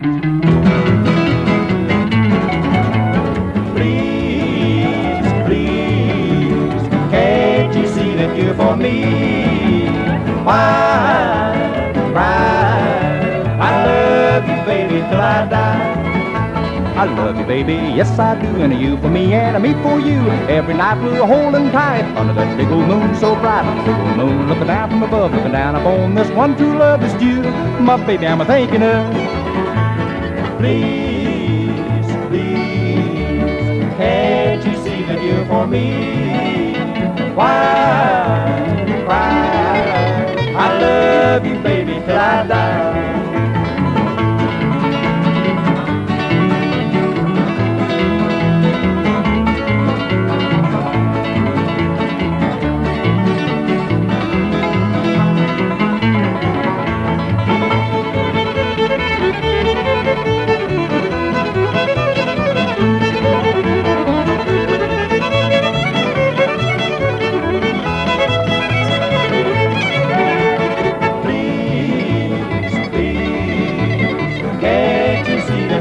Please, please, can't you see that you're for me? Why cry? I love you, baby, till I die. I love you, baby, yes I do, and you for me and me for you. Every night we're holding tight under that big old moon so bright. Big old moon looking down from above, looking down upon this one true love is due. My baby, I'm a thinking of. Please, please, can't you see that you're for me? Why cry? I love you, baby, till I die.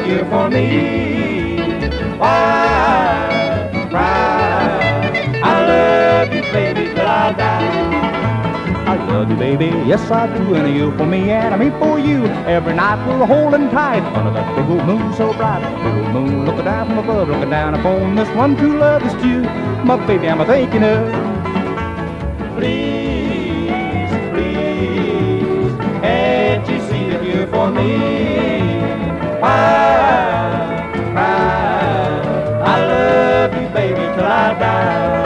You you're for me? Why cry? I love you, baby, till I die. I love you, baby, yes I do, and you for me and me for you. Every night we're holding tight under that big old moon so bright. Big old moon looking down from above, looking down upon this one true love is due. My baby, I'm a thinking of. Please, please, can't you see that you're for me? love you, baby, till I die.